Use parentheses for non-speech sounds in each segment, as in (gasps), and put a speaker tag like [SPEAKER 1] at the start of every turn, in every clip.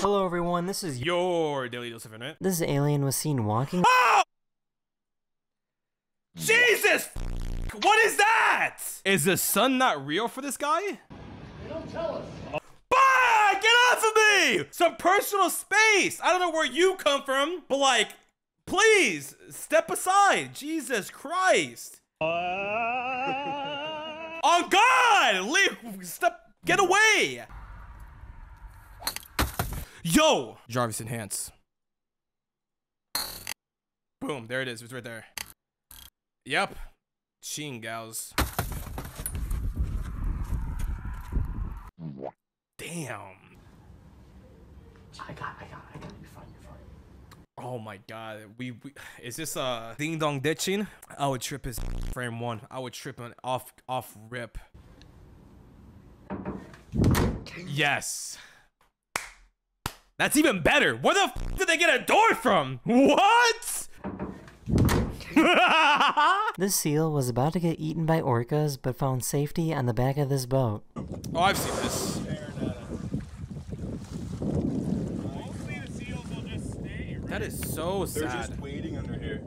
[SPEAKER 1] Hello everyone, this is
[SPEAKER 2] Your Daily Dose of Internet.
[SPEAKER 1] this alien was seen walking
[SPEAKER 2] Oh! Jesus! What is that? Is the sun not real for this guy? They don't tell us. Bah! Get off of me! Some personal space. I don't know where you come from, but like, please step aside. Jesus Christ. On God! Leave! Step! Get away! Yo! Jarvis enhance. Boom! There it is. It's right there. Yep. Sheen gals. Damn.
[SPEAKER 3] I got, I got, I got. You're fine, you're fine.
[SPEAKER 2] Oh my god. We, we is this uh ding dong ditching? I would trip his frame one. I would trip an off off rip. Yes. That's even better. Where the f did they get a door from? What? (laughs)
[SPEAKER 1] This seal was about to get eaten by orcas, but found safety on the back of this boat.
[SPEAKER 2] oh, I've seen this. That is so sad.
[SPEAKER 4] They're just waiting under here.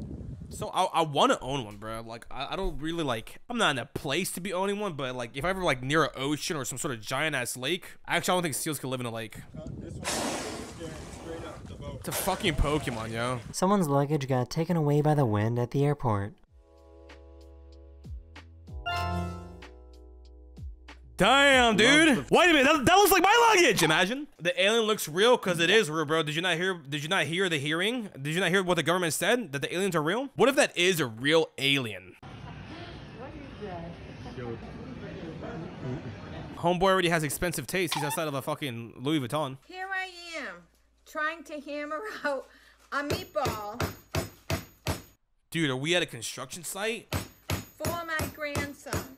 [SPEAKER 2] So I, I want to own one, bro. Like I, I don't really like. I'm not in a place to be owning one, but like if I ever like near an ocean or some sort of giant ass lake, actually I don't think seals can live in a lake.
[SPEAKER 4] Uh, this one's staring straight up the boat.
[SPEAKER 2] It's a fucking Pokemon, yo.
[SPEAKER 1] Someone's luggage got taken away by the wind at the airport.
[SPEAKER 2] Damn, dude. Wait a minute, that, that looks like my luggage. Imagine the alien looks real because it is real, bro. Did you not hear? Did you not hear the hearing? Did you not hear what the government said that the aliens are real? What if that is a real alien? Homeboy already has expensive taste. He's outside of a fucking Louis Vuitton.
[SPEAKER 5] Here I am, trying to hammer (laughs) out a meatball
[SPEAKER 2] Dude, are we at a construction site?
[SPEAKER 5] for my grandson.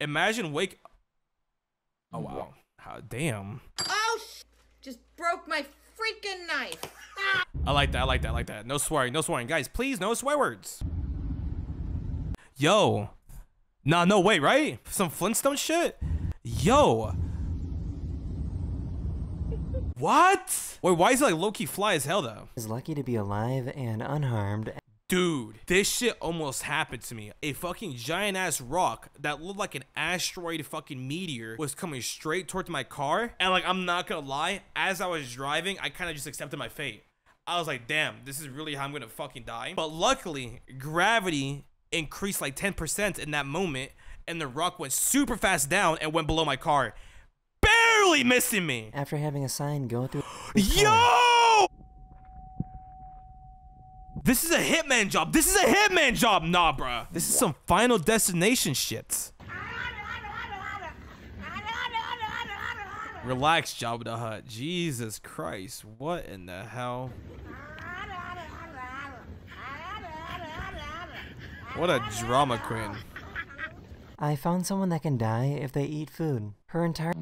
[SPEAKER 2] Imagine wake. Oh wow. How damn.
[SPEAKER 5] Oh, sh- just broke my freaking knife. Ah.
[SPEAKER 2] I like that. I like that. I like that. No swearing. No swearing, guys. Please, no swear words. Yo. Nah, no way, right? Some Flintstone shit. Yo. What? Wait, why is it like low key fly as hell though?
[SPEAKER 1] Is lucky to be alive and unharmed.
[SPEAKER 2] Dude, this shit almost happened to me. A fucking giant ass rock that looked like an asteroid fucking meteor was coming straight towards my car. And like, I'm not gonna lie, as I was driving, I kind of just accepted my fate. I was like, damn, this is really how I'm gonna fucking die. But luckily, gravity increased like 10% in that moment, and the rock went super fast down and went below my car, barely missing me.
[SPEAKER 1] After having a sign go through. (gasps)
[SPEAKER 2] Yo! This is a hitman job. This is a hitman job. Nah, bruh. This is some final destination shit. Relax, Jabba the Hutt. Jesus Christ. What in the hell? What a drama queen.
[SPEAKER 1] I found someone that can die if they eat food. Her entire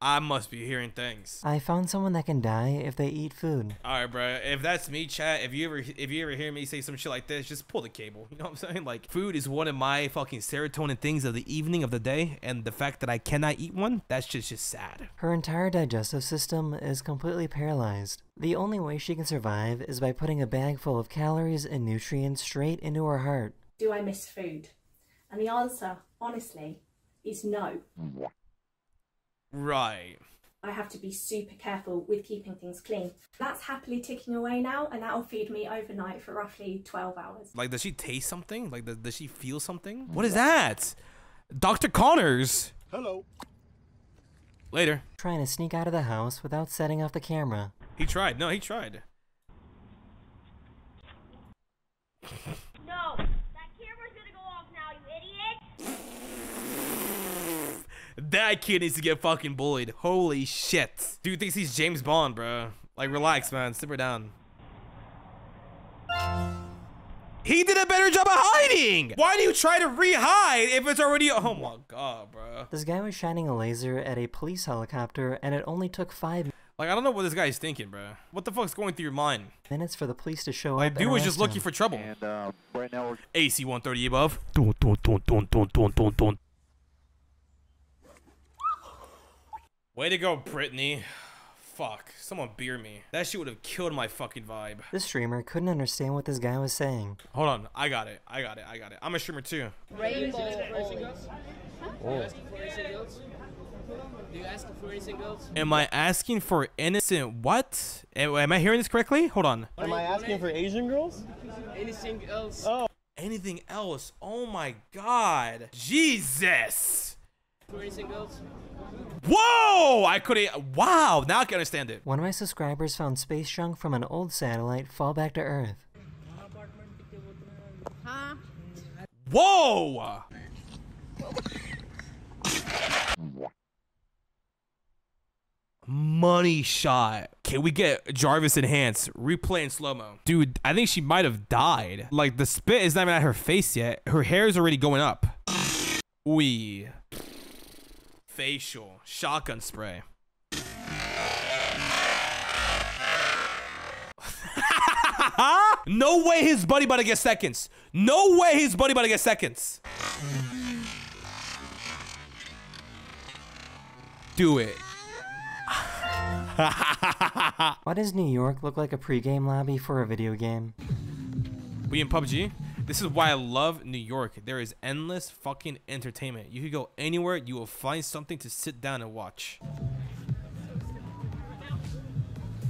[SPEAKER 2] I must be hearing things.
[SPEAKER 1] I found someone that can die if they eat food.
[SPEAKER 2] All right, bro. If that's me, chat. If you ever, if you ever hear me say some shit like this, just pull the cable. You know what I'm saying? Like, food is one of my fucking serotonin things of the evening of the day, and the fact that I cannot eat one, that's just just sad.
[SPEAKER 1] Her entire digestive system is completely paralyzed. The only way she can survive is by putting a bag full of calories and nutrients straight into her heart.
[SPEAKER 6] do I miss food? And the answer, honestly, is no.
[SPEAKER 2] Right.
[SPEAKER 6] I have to be super careful with keeping things clean. That's happily ticking away now, and that'll feed me overnight for roughly 12 hours.
[SPEAKER 2] Like, does she taste something? Like, does, does she feel something? Mm. What is that? Dr. Connors.
[SPEAKER 4] Hello.
[SPEAKER 2] Later.
[SPEAKER 1] Trying to sneak out of the house without setting off the camera.
[SPEAKER 2] He tried. No, he tried.
[SPEAKER 7] No, that camera's gonna go off now, you idiot!
[SPEAKER 2] That kid needs to get fucking bullied. Holy shit. Dude thinks he's James Bond, bro. Like, relax, man. Simmer down. He did a better job of hiding. Why do you try to re-hide if it's already? Oh my god, bro.
[SPEAKER 1] This guy was shining a laser at a police helicopter and it only took five
[SPEAKER 2] Like, I don't know what this guy's thinking, bro. What the fuck's going through your mind?
[SPEAKER 1] minutes for the police to show
[SPEAKER 2] Like,
[SPEAKER 1] up.
[SPEAKER 2] dude
[SPEAKER 1] and
[SPEAKER 2] was just
[SPEAKER 1] arrest
[SPEAKER 2] looking
[SPEAKER 1] him.
[SPEAKER 2] for trouble.
[SPEAKER 8] And uh, right now we're
[SPEAKER 2] AC 130 above. Way to go, Brittany. Fuck. Someone beer me. That shit would have killed my fucking vibe.
[SPEAKER 1] This streamer couldn't understand what this guy was saying.
[SPEAKER 2] Hold on. I got it. I got it. I got it. I'm a streamer too.
[SPEAKER 5] Rainbow.
[SPEAKER 2] Am I asking for innocent what? Am, am I hearing this correctly? Hold on.
[SPEAKER 8] Am I asking for Asian girls?
[SPEAKER 9] Anything else?
[SPEAKER 8] Oh,
[SPEAKER 2] Anything else? Oh my god. Jesus.
[SPEAKER 9] For anything else?
[SPEAKER 2] Whoa! I couldn't. Wow. Now I can understand it.
[SPEAKER 1] One of my subscribers found space junk from an old satellite fall back to Earth.
[SPEAKER 5] Huh?
[SPEAKER 2] Whoa! Money shot. Can we get Jarvis enhanced? Replay in slow mo. Dude, I think she might have died. Like, the spit is not even at her face yet. Her hair is already going up. Wee. Facial. Shotgun spray. no way his buddy about to get seconds. No way his buddy about to get seconds. Do it. (laughs)
[SPEAKER 1] Why does New York look like a pregame lobby for a video game?
[SPEAKER 2] We in PUBG? This is why I love New York. There is endless fucking entertainment. You could go anywhere, you will find something to sit down and watch.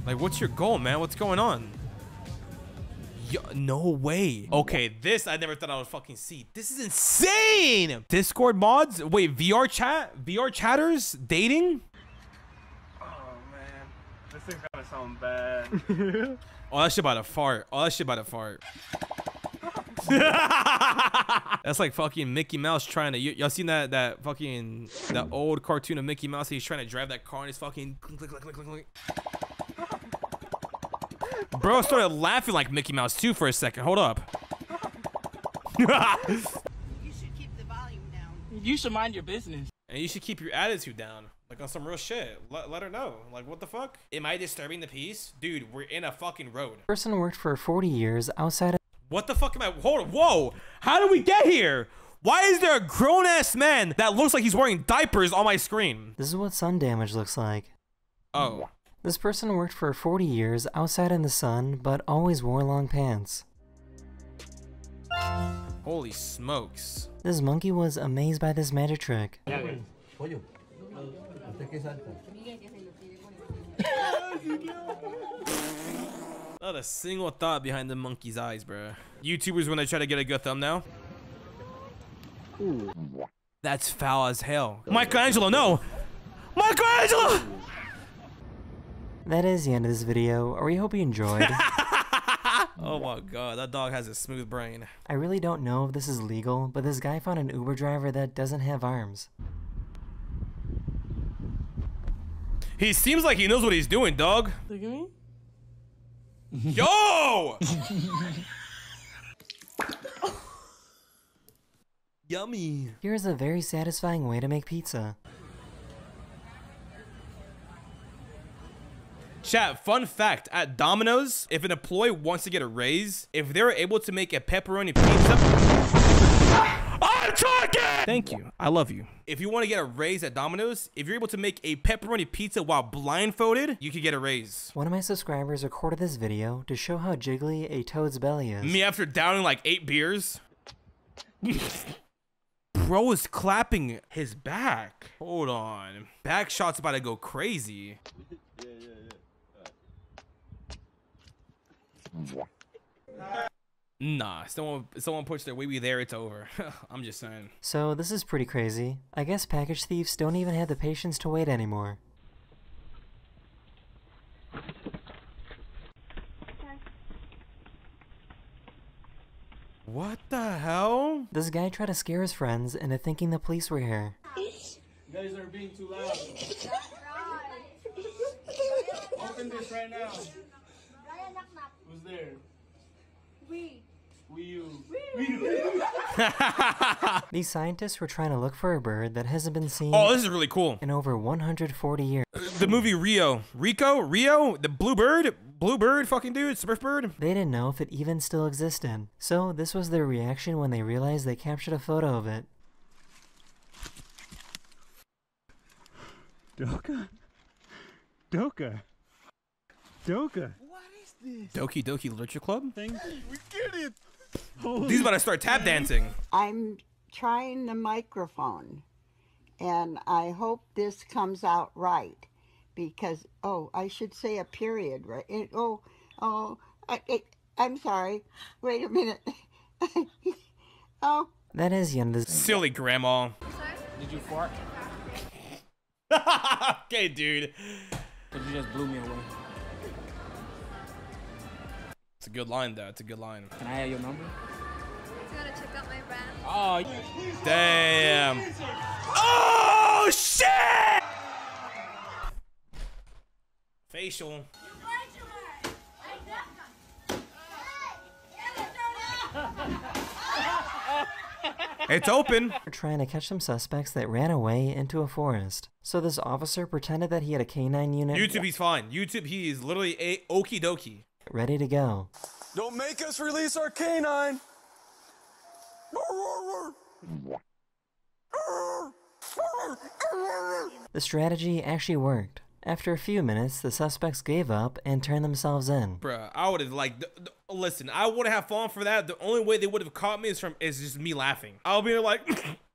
[SPEAKER 2] Like, what's your goal, man? What's going on? Yo, no way. Okay, this I never thought I would fucking see. This is insane. Discord mods? Wait, VR chat? VR chatters? Dating?
[SPEAKER 4] Oh man, this thing's gonna sound bad. (laughs)
[SPEAKER 2] Oh, that shit about to fart. Oh, that shit about to fart. (laughs) That's like fucking Mickey Mouse trying to. Y'all seen that that fucking that old cartoon of Mickey Mouse? He's trying to drive that car and he's fucking click click click click click. click. Bro started laughing like Mickey Mouse too for a second. Hold up. (laughs)
[SPEAKER 7] You should keep the volume down.
[SPEAKER 9] You should mind your business.
[SPEAKER 2] And you should keep your attitude down. Like on some real shit. Let, let her know. Like what the fuck? Am I disturbing the peace? Dude, we're in a fucking road.
[SPEAKER 1] Person worked for 40 years outside of
[SPEAKER 2] What the fuck am I? Hold on. Whoa. How did we get here? Why is there a grown ass man that looks like he's wearing diapers on my screen?
[SPEAKER 1] This is what sun damage looks like.
[SPEAKER 2] Oh.
[SPEAKER 1] This person worked for 40 years outside in the sun, but always wore long pants.
[SPEAKER 2] Holy smokes.
[SPEAKER 1] This monkey was amazed by this magic trick. (laughs)
[SPEAKER 2] Not a single thought behind the monkey's eyes, bro. YouTubers when they try to get a good thumbnail. That's foul as hell. Michelangelo, no! Michelangelo!
[SPEAKER 1] That is the end of this video, or we hope you enjoyed. (laughs)
[SPEAKER 2] Oh my god, that dog has a smooth brain.
[SPEAKER 1] I really don't know if this is legal, but this guy found an Uber driver that doesn't have arms.
[SPEAKER 2] He seems like he knows what he's doing, dog.
[SPEAKER 9] Look at me.
[SPEAKER 2] Yo! (laughs) Yummy.
[SPEAKER 1] Here's a very satisfying way to make pizza.
[SPEAKER 2] Chat, fun fact at Domino's, if an employee wants to get a raise, if they're able to make a pepperoni pizza. I'm talking! Thank you. I love you. If you want to get a raise at Domino's, if you're able to make a pepperoni pizza while blindfolded, you could get a raise.
[SPEAKER 1] One of my subscribers recorded this video to show how jiggly a toad's belly is.
[SPEAKER 2] Me after downing like eight beers. (laughs) Bro is clapping his back. Hold on. Back shot's about to go crazy. (laughs) Nah, someone someone puts their wee wee there, it's over. (laughs) I'm just saying.
[SPEAKER 1] So this is pretty crazy. I guess package thieves don't even have the patience to wait anymore.
[SPEAKER 2] What the hell?
[SPEAKER 1] This guy tried to scare his friends into thinking the police were here.
[SPEAKER 4] You guys are being too loud. Open this right now. Who's there? We. We you.
[SPEAKER 1] These scientists were trying to look for a bird that hasn't been seen
[SPEAKER 2] Oh, this is really cool.
[SPEAKER 1] in over 140 years.
[SPEAKER 2] The movie Rio. Rico? Rio? The blue bird? Blue bird fucking dude? Smurf bird?
[SPEAKER 1] They didn't know if it even still existed. So this was their reaction when they realized they captured a photo of it.
[SPEAKER 8] Doka? Doka? Doka? What is this?
[SPEAKER 2] Doki Doki Literature Club?
[SPEAKER 8] Thing? We get it!
[SPEAKER 2] These about to start tap dancing.
[SPEAKER 10] I'm trying the microphone and I hope this comes out right because, oh, I should say a period, right? It, oh, oh, I, it, I'm sorry. Wait a minute. (laughs) oh,
[SPEAKER 1] That is the end of this.
[SPEAKER 2] Silly grandma.
[SPEAKER 9] Did you fart? (laughs)
[SPEAKER 2] okay, dude.
[SPEAKER 9] Cause you just blew me away.
[SPEAKER 2] It's a good line, though. It's a good line.
[SPEAKER 9] Can I have your number?
[SPEAKER 7] Gotta check out my brand.
[SPEAKER 9] Oh,
[SPEAKER 2] Damn. Oh, shit! Facial. It's open.
[SPEAKER 1] They're trying to catch some suspects that ran away into a forest. So this officer pretended that he had a canine unit
[SPEAKER 2] YouTube, he's fine. YouTube, he is literally a okie dokie.
[SPEAKER 1] Ready to go.
[SPEAKER 4] Don't make us release our canine.
[SPEAKER 1] The strategy actually worked. After a few minutes, the suspects gave up and turned themselves in.
[SPEAKER 2] Bruh, I would have like, th- th- listen, I would have fallen for that. The only way they would have caught me is from is just me laughing. I'll be like, (clears throat)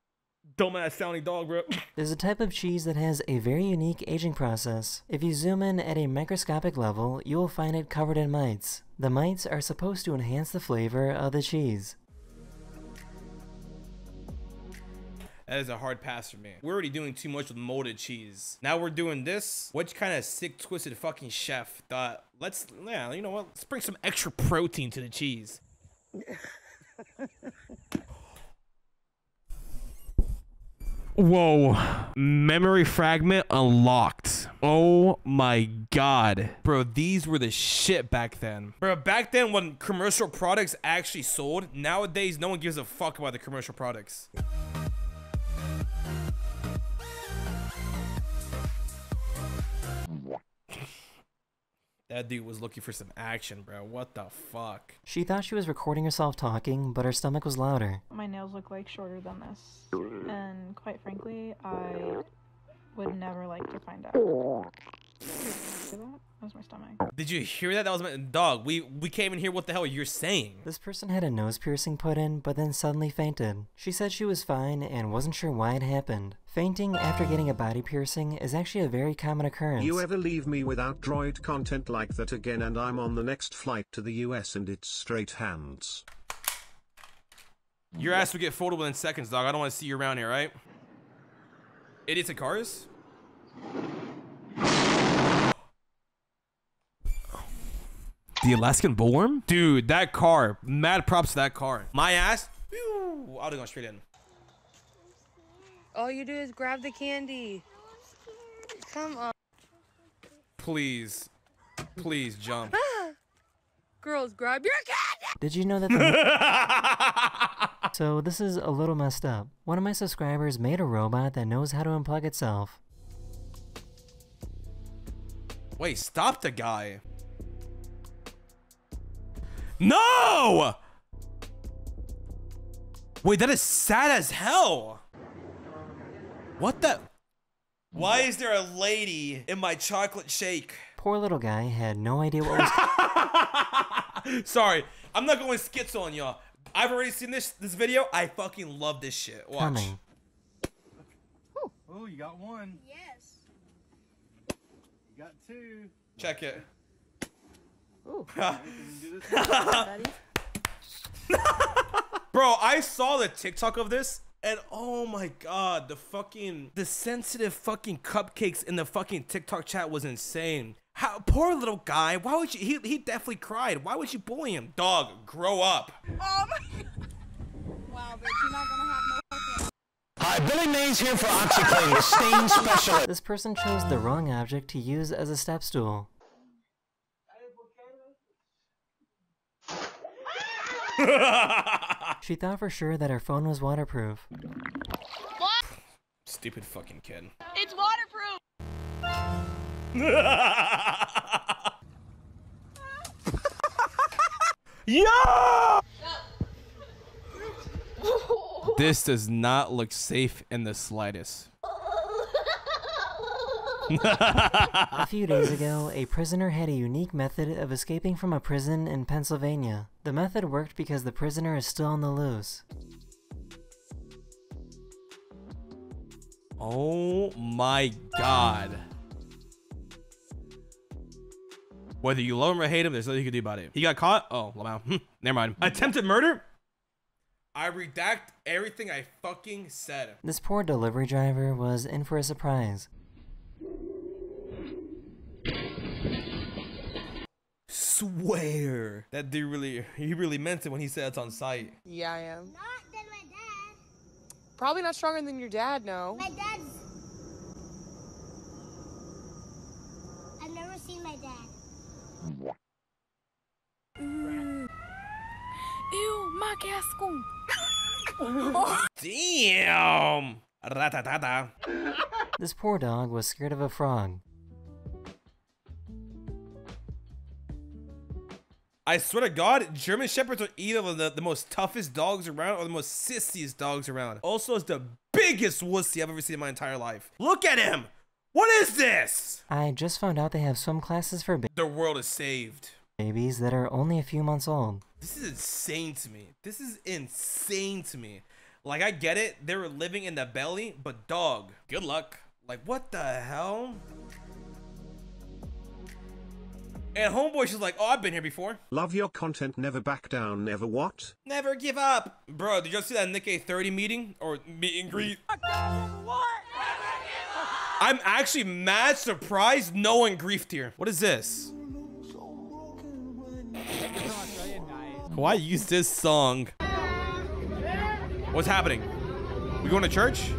[SPEAKER 2] dumbass sounding dog, bro. (laughs)
[SPEAKER 1] There's a type of cheese that has a very unique aging process. If you zoom in at a microscopic level, you will find it covered in mites. The mites are supposed to enhance the flavor of the cheese.
[SPEAKER 2] That is a hard pass for me. We're already doing too much with molded cheese. Now we're doing this. Which kind of sick, twisted fucking chef thought, let's, yeah, you know what? Let's bring some extra protein to the cheese. (laughs) Whoa. Memory fragment unlocked. Oh my god. Bro, these were the shit back then. Bro, back then when commercial products actually sold, nowadays no one gives a fuck about the commercial products. That dude was looking for some action, bro. What the fuck?
[SPEAKER 1] She thought she was recording herself talking, but her stomach was louder.
[SPEAKER 11] My nails look like shorter than this. And quite frankly, I would never like to find out. See that? That was my stomach.
[SPEAKER 2] Did you hear that? That was my dog. We we came in here. What the hell are you're saying?
[SPEAKER 1] This person had a nose piercing put in, but then suddenly fainted. She said she was fine and wasn't sure why it happened. Fainting after getting a body piercing is actually a very common occurrence.
[SPEAKER 12] You ever leave me without droid content like that again and I'm on the next flight to the US and it's straight hands.
[SPEAKER 2] Your ass will get folded within seconds, dog. I don't want to see you around here, right? Idiots and cars? The Alaskan bullworm? Dude, that car. Mad props to that car. My ass. Whew, I'd have gone straight in.
[SPEAKER 13] All you do is grab the candy. Come on.
[SPEAKER 2] Please. Please jump. (laughs)
[SPEAKER 13] Girls, grab your candy.
[SPEAKER 1] Did you know that? The... (laughs) so this is a little messed up. One of my subscribers made a robot that knows how to unplug itself.
[SPEAKER 2] Wait, stop the guy. No! Wait, that is sad as hell. What the? Why is there a lady in my chocolate shake?
[SPEAKER 1] Poor little guy had no idea what was. (laughs)
[SPEAKER 2] Sorry, I'm not going schizo on y'all. I've already seen this this video. I fucking love this shit. Watch.
[SPEAKER 1] Coming.
[SPEAKER 8] Oh, you got one.
[SPEAKER 7] Yes.
[SPEAKER 8] You got two.
[SPEAKER 2] Check it.
[SPEAKER 8] Ooh. (laughs)
[SPEAKER 2] Bro, I saw the TikTok of this and oh my god, the fucking the sensitive fucking cupcakes in the fucking TikTok chat was insane. How poor little guy. Why would you he he definitely cried. Why would you bully him? Dog, grow up.
[SPEAKER 5] Oh my (laughs) Wow, bitch, you're not gonna have no fucking
[SPEAKER 14] Hi, Billy Mays here for OxiClean, the stain (laughs) specialist.
[SPEAKER 1] This person chose the wrong object to use as a step stool. (laughs) she thought for sure that her phone was waterproof.
[SPEAKER 7] What?
[SPEAKER 2] Stupid fucking kid.
[SPEAKER 7] It's waterproof. (laughs)
[SPEAKER 2] Yo! (laughs) This does not look safe in the slightest.
[SPEAKER 1] A few days ago, a prisoner had a unique method of escaping from a prison in Pennsylvania. The method worked because the prisoner is still on the loose.
[SPEAKER 2] Oh my god. Whether you love him or hate him, there's nothing you can do about it. He got caught? Oh, wow. Hmm, never mind. Attempted murder? I redact everything I fucking said.
[SPEAKER 1] This poor delivery driver was in for a surprise.
[SPEAKER 2] Swear that dude really, he really meant it when he said it's on site.
[SPEAKER 15] Yeah, I am. Probably not stronger than your dad, no.
[SPEAKER 7] My dad's. I've never seen my dad. Mm.
[SPEAKER 16] Ew, my gascon. (laughs)
[SPEAKER 2] Damn! Ratatata.
[SPEAKER 1] This poor dog was scared of a frog.
[SPEAKER 2] I swear to God, German Shepherds are either the, the most toughest dogs around or the most sissiest dogs around. Also, is the biggest wussy I've ever seen in my entire life. Look at him! What is this?
[SPEAKER 1] I just found out they have swim classes for ba
[SPEAKER 2] The world is saved.
[SPEAKER 1] babies that are only a few months old.
[SPEAKER 2] This is insane to me. This is insane to me. Like, I get it. They were living in the belly, but dog, good luck. Like, what the hell? And Homeboy, she's like, oh, I've been here before.
[SPEAKER 12] Love your content, never back down, never what?
[SPEAKER 2] Never give up. Bro, did y'all see that Nick A30 meeting? Or meet and greet? I'm actually mad surprised no one griefed here. What is this? Why use this song? What's happening? We going to church?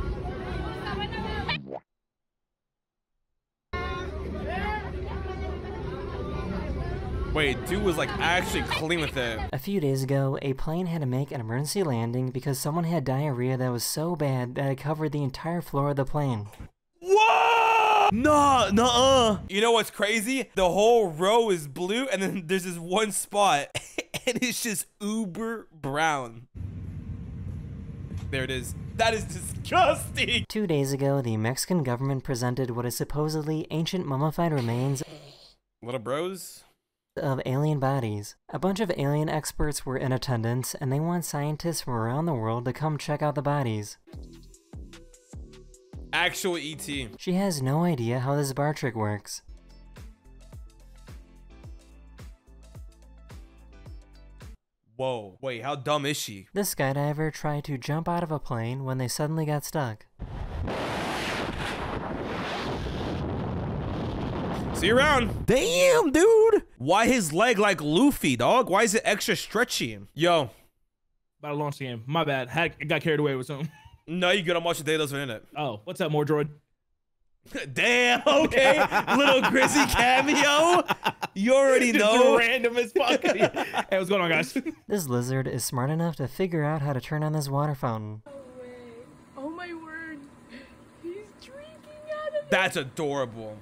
[SPEAKER 2] Wait, dude was like actually clean with it.
[SPEAKER 1] A few days ago, a plane had to make an emergency landing because someone had diarrhea that was so bad that it covered the entire floor of the plane.
[SPEAKER 2] What? Nah, nah. You know what's crazy? The whole row is blue, and then (laughs) there's this one spot, (laughs) and it's just uber brown. There it is. That is disgusting.
[SPEAKER 1] Two days ago, the Mexican government presented what is supposedly ancient mummified remains
[SPEAKER 2] Little bros.
[SPEAKER 1] Of alien bodies. A bunch of alien experts were in attendance, and they want scientists from around the world to come check out the bodies.
[SPEAKER 2] Actual ET.
[SPEAKER 1] She has no idea how this bar trick works.
[SPEAKER 2] Whoa. Wait, how dumb is she?
[SPEAKER 1] This skydiver tried to jump out of a plane when they suddenly got stuck.
[SPEAKER 2] See you around. Damn, dude. Why his leg like Luffy, dog? Why is it extra stretchy? Yo.
[SPEAKER 9] About to launch the game. My bad. Had, got carried away with something. (laughs)
[SPEAKER 2] No, you good. I'm watching Datos for Internet.
[SPEAKER 9] Oh, what's up, MoreDroid? (laughs)
[SPEAKER 2] Damn, okay. Little Grizzy cameo. You already (laughs)
[SPEAKER 9] Just
[SPEAKER 2] know.
[SPEAKER 9] random as fuck. hey, what's going on, guys?
[SPEAKER 1] This lizard is smart enough to figure out how to turn on this water fountain.
[SPEAKER 16] Oh my word. He's drinking out of
[SPEAKER 2] That's adorable.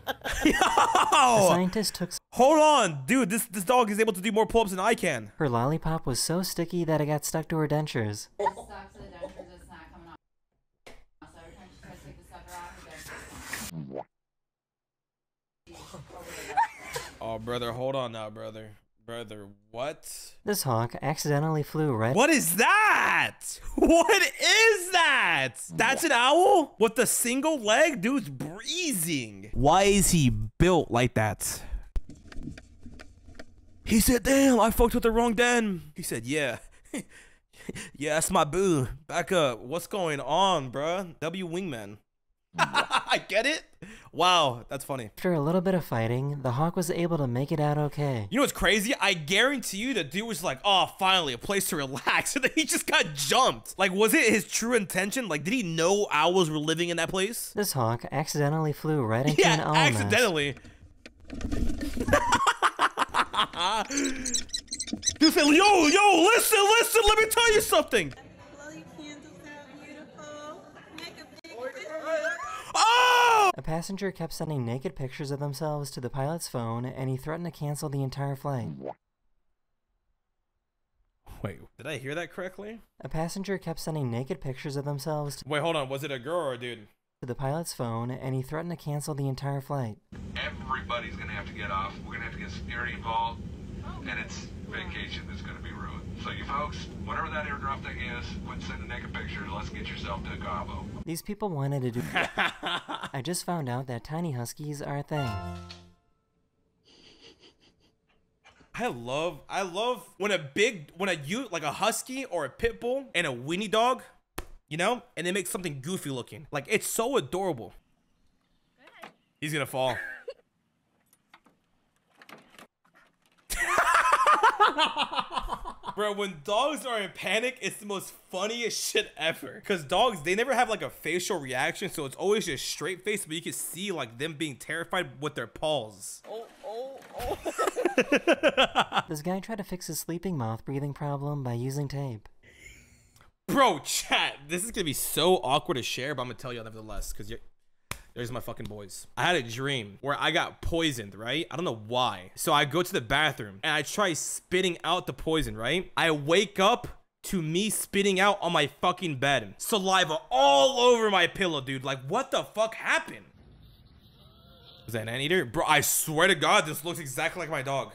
[SPEAKER 2] (laughs)
[SPEAKER 1] The scientist took
[SPEAKER 2] Hold on, dude. This this dog is able to do more pull-ups than I can.
[SPEAKER 1] her lollipop was so sticky that it got stuck to her dentures. (laughs)
[SPEAKER 2] Oh, brother, hold on now, brother. Brother, what?
[SPEAKER 1] This hawk accidentally flew right
[SPEAKER 2] What is that? (laughs) What is that? That's an owl with a single leg? Dude's breezing. Why is he built like that? He said, damn, I fucked with the wrong den. He said, yeah. (laughs) yeah, that's my boo. Back up. What's going on, bruh? W Wingman. (laughs) I get it. Wow, that's funny.
[SPEAKER 1] After a little bit of fighting, the hawk was able to make it out okay.
[SPEAKER 2] You know what's crazy? I guarantee you the dude was like, oh, finally, a place to relax. (laughs) And then he just got jumped. Like, was it his true intention? Like, did he know owls were living in that place?
[SPEAKER 1] This hawk accidentally flew right into an
[SPEAKER 2] Yeah,
[SPEAKER 1] owl nest.
[SPEAKER 2] accidentally. (laughs) Dude said, yo, yo, listen, listen, let me tell you something. Oh!
[SPEAKER 1] A passenger kept sending naked pictures of themselves to the pilot's phone, and he threatened to cancel the entire flight.
[SPEAKER 2] Wait, did I hear that correctly?
[SPEAKER 1] A passenger kept sending naked pictures of themselves
[SPEAKER 2] Wait, hold on. Was it a girl or a dude?
[SPEAKER 1] To the pilot's phone and he threatened to cancel the entire flight.
[SPEAKER 17] Everybody's gonna have to get off. We're gonna have to get security involved, and it's vacation that's gonna be ruined. So you folks, whatever that airdrop thing is, quit sending naked pictures. Let's get yourself to Cabo.
[SPEAKER 1] These people wanted to do. (laughs) I just found out that tiny huskies are a thing.
[SPEAKER 2] I love, I love when a big, when a you like a husky or a pit bull and a weenie dog, you know, and they make something goofy looking. Like it's so adorable. He's gonna fall. (laughs) Bro, when dogs are in panic, it's the most funniest shit ever. Cause dogs, they never have like a facial reaction, so it's always just straight face, but you can see like them being terrified with their paws.
[SPEAKER 15] Oh, oh, oh. (laughs)
[SPEAKER 1] This guy tried to fix his sleeping mouth breathing problem by using tape.
[SPEAKER 2] Bro, chat, this is gonna be so awkward to share, but I'm gonna tell you nevertheless, because you're there's my fucking boys. I had a dream where I got poisoned, right? I don't know why. So I go to the bathroom and I try spitting out the poison, right? I wake up to me spitting out on my fucking bed. Saliva all over my pillow, dude. Like, what the fuck happened? Is that an anteater? Bro, I swear to God, this looks exactly like my dog.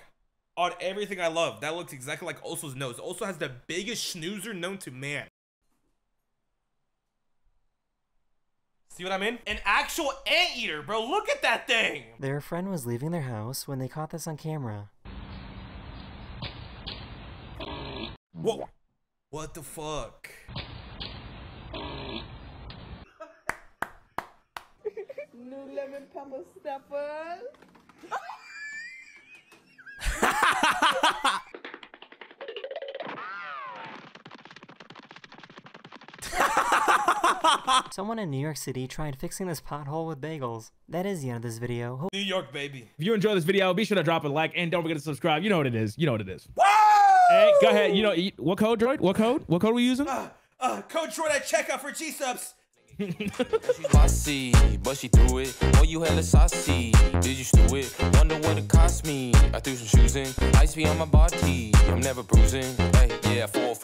[SPEAKER 2] On everything I love, that looks exactly like Oso's nose. Also has the biggest snoozer known to man. See what I mean? An actual anteater, bro. Look at that thing.
[SPEAKER 1] Their friend was leaving their house when they caught this on camera.
[SPEAKER 2] Whoa. What the fuck? (laughs)
[SPEAKER 15] New lemon pepper steppers. (laughs)
[SPEAKER 1] Someone in New York City tried fixing this pothole with bagels. That is the end of this video. Hope
[SPEAKER 2] New York, baby.
[SPEAKER 9] If you enjoy this video, be sure to drop a like and don't forget to subscribe. You know what it is. You know what it is. Whoa! Hey, go ahead. You know you- what code, Droid? What code? What code we using?
[SPEAKER 2] Uh, code Droid at checkout for Gsupps.
[SPEAKER 18] Bossy, but she threw it. Oh, you hella saucy. Did you stew it? Wonder what it cost me. I threw some shoes in. Ice be on my body. I'm never bruising. Hey, yeah, full flat.